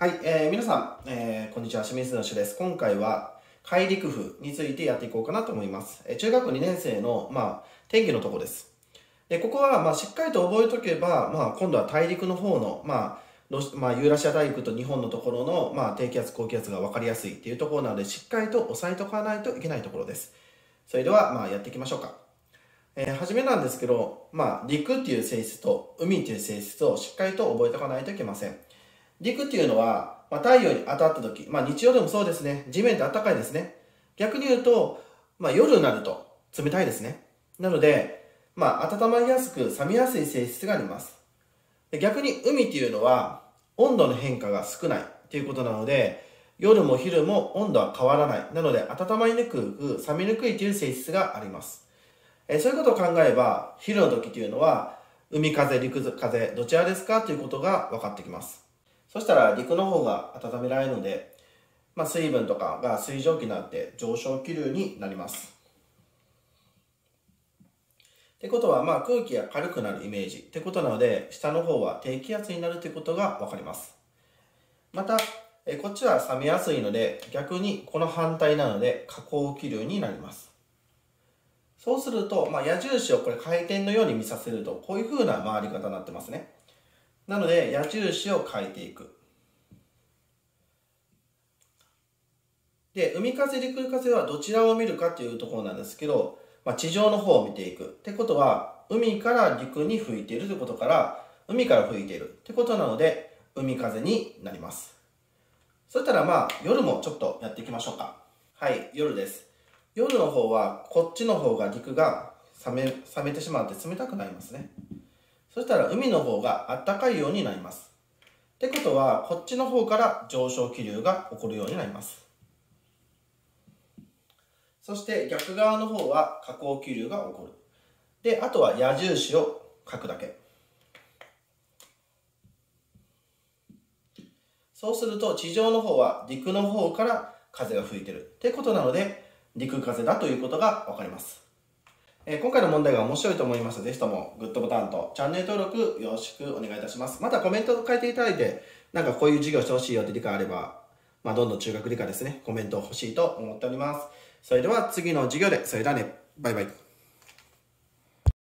はい、えー、皆さん、えー、こんにちは、清水の主です。今回は、海陸風についてやっていこうかなと思います。えー、中学校2年生の、まあ、天気のとこです。で、ここは、まあ、しっかりと覚えとけば、まあ、今度は大陸の方の、まあ、ロまあ、ユーラシア大陸と日本のところの、まあ、低気圧、高気圧が分かりやすいっていうところなので、しっかりと押さえておかないといけないところです。それでは、まあ、やっていきましょうか。えー、初めなんですけど、まあ、陸っていう性質と海っていう性質をしっかりと覚えておかないといけません。陸っていうのは、まあ、太陽に当たった時、まあ、日曜でもそうですね。地面って暖かいですね。逆に言うと、まあ、夜になると冷たいですね。なので、まあ、温まりやすく冷めやすい性質があります。逆に海っていうのは、温度の変化が少ないということなので、夜も昼も温度は変わらない。なので、温まりにくく、冷めにくいという性質があります。えそういうことを考えれば、昼の時というのは、海風、陸風、どちらですかということが分かってきます。そしたら陸の方が温められるので、まあ、水分とかが水蒸気になって上昇気流になります。ってことは、まあ空気が軽くなるイメージってことなので、下の方は低気圧になるということがわかります。また、えこっちは冷めやすいので、逆にこの反対なので下降気流になります。そうすると、まあ、矢印をこれ回転のように見させると、こういう風な回り方になってますね。なので、矢印を変えていく。で、海風、陸風はどちらを見るかというところなんですけど、まあ、地上の方を見ていく。ってことは、海から陸に吹いているということから、海から吹いているってことなので、海風になります。そしたらまあ、夜もちょっとやっていきましょうか。はい、夜です。夜の方は、こっちの方が陸が冷め、冷めてしまって冷たくなりますね。そしたら海の方があったかいようになります。ってことは、こっちの方から上昇気流が起こるようになります。そして逆側の方は下降気流が起こる。で、あとは矢印を書くだけ。そうすると地上の方は陸の方から風が吹いてるってことなので陸風だということがわかります。えー、今回の問題が面白いと思います。ぜひともグッドボタンとチャンネル登録よろしくお願いいたします。またコメントを書いていただいて、なんかこういう授業してほしいよって理解あれば、まあ、どんどん中学理科ですね、コメント欲しいと思っております。それでは次の授業で、それではね、バイバイ。